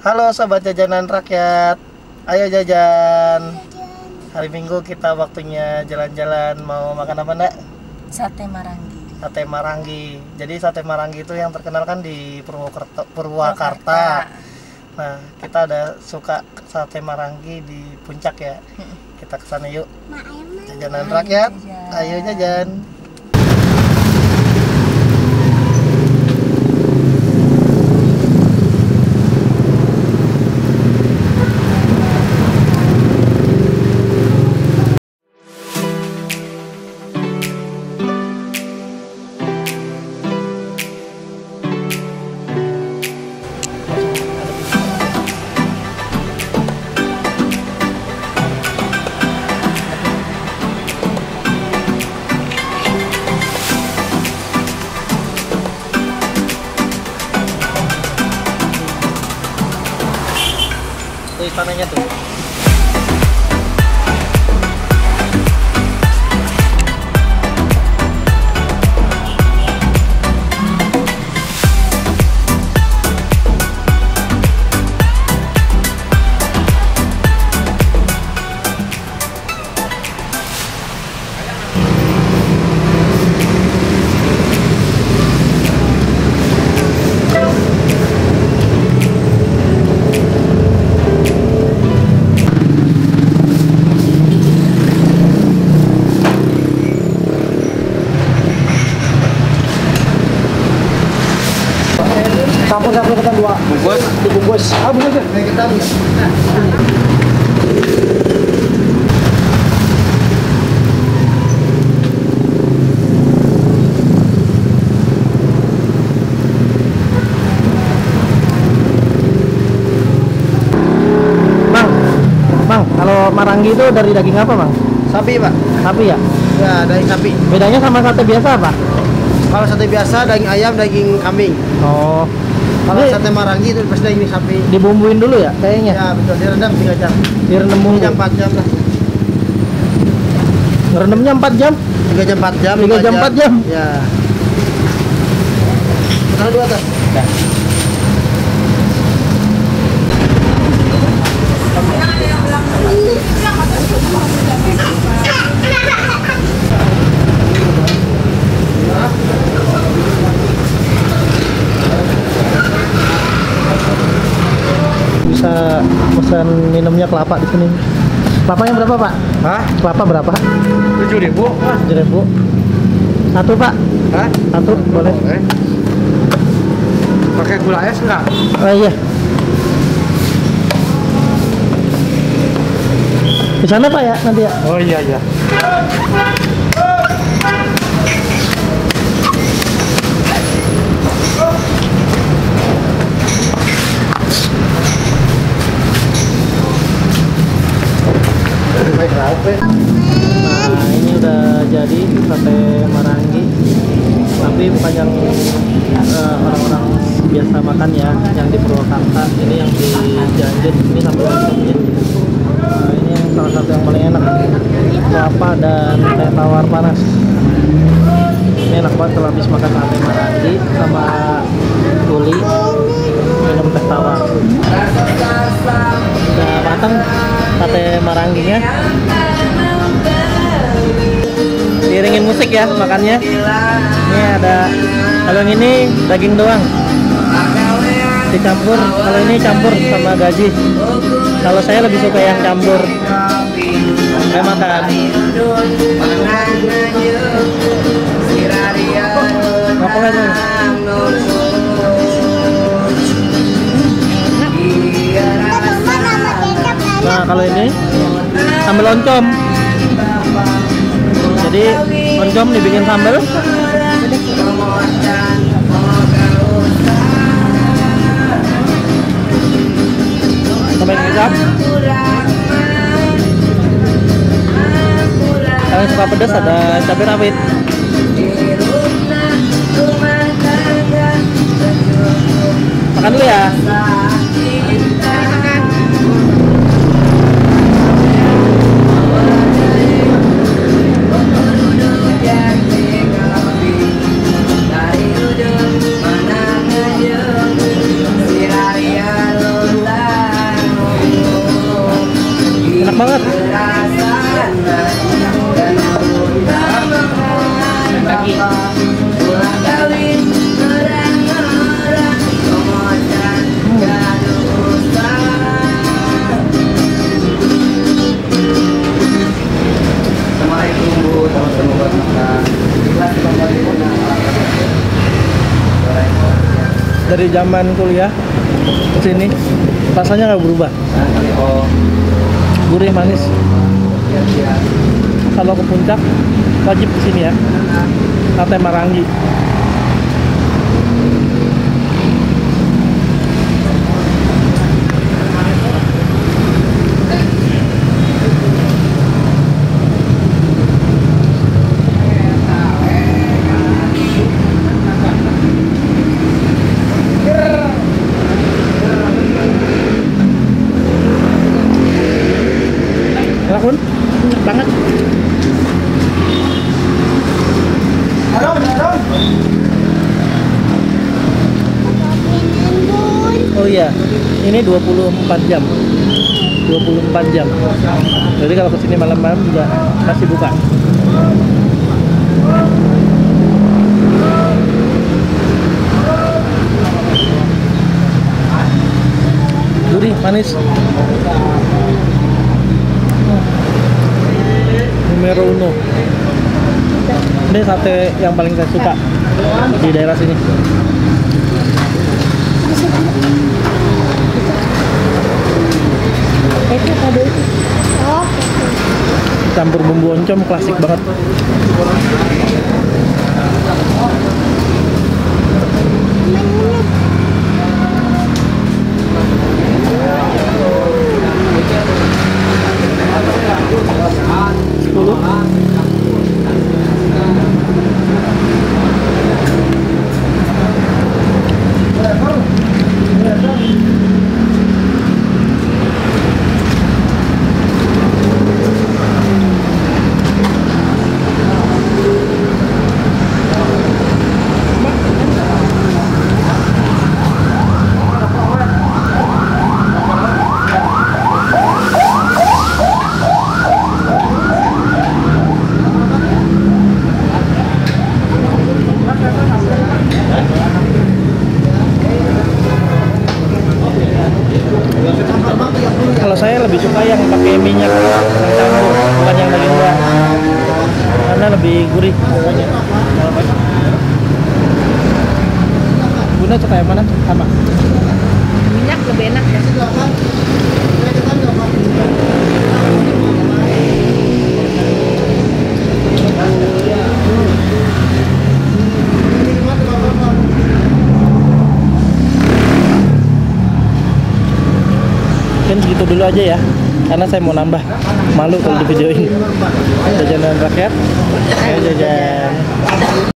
Halo sobat jajanan rakyat. Ayo jajan. Hari Minggu kita waktunya jalan-jalan. Mau makan apa enggak? Sate Marangi. Sate Marangi. Jadi sate Marangi itu yang terkenal kan di Purwokerto, Purwakarta. Nah, kita ada suka sate Marangi di puncak ya. Kita ke sana yuk. Jajanan Ayo rakyat. jajan. Ayo jajan. puñetos. Dibungkus. Ah. Ketan. Bang, Bang, kalau marangi itu dari daging apa, Bang? Sapi pak. Sapi ya? Ya daging sapi. Bedanya sama sate biasa apa? Kalau sate biasa daging ayam, daging kambing. Oh, Kalau Ini- sate marangi itu pasti daging sapi. dibumbuin dulu ya kayaknya. Ya betul. Direndam 3 jam. Direndam 3 bumbu. jam 4 jam lah. Ngerendamnya 4 jam. 3 jam 4 jam. 3 lima jam, 4 jam. Ya. Kalau dua tas. Bisa pesan minumnya kelapa di sini. Kelapanya berapa, Pak? Hah? Kelapa berapa? 7 ribu. 7.000. Satu, Pak. Hah? Satu, boleh. Eh. Pakai gula es enggak? Oh iya. Di sana Pak ya nanti ya. Oh iya iya. Biasa makan ya, yang di Purwakarta. Ini yang di Janjit. Ini sambal loncomnya. Nah ini yang salah satu yang paling enak. Kelapa dan teh tawar panas. Ini enak banget kalau habis makan sate marangi sama tuli minum teh tawar. Udah matang sate maranginya diiringin musik ya makannya ini ada kalau ini daging doang dicampur kalau ini campur sama gaji. Kalau saya lebih suka yang campur. Saya makan. Apa lagi nah kalau ini sambal oncom. Jadi oncom dibikin sambal tambahin kecap kalau suka pedas ada cabai rawit. Makan dulu ya dari zaman kuliah ke sini rasanya nggak berubah? Oh gurih manis. Kalau ke puncak wajib ke sini ya. Sate marangi iya, ini 24 jam. 24 jam. Jadi kalau ke sini malam-malam juga masih buka. Gurih, manis. Numero uno. Ini sate yang paling saya suka di daerah sini. Campur bumbu oncom klasik banget sepuluh Kalau saya lebih suka yang pakai minyak yang campur, bukan yang daging luar. Karena lebih gurih rasanya. Bunda suka yang mana? Sama. minyak lebih enak ya Mungkin segitu dulu aja ya. Karena saya mau nambah. Malu kalau di videoin. Jajanan rakyat. Ayo jajan.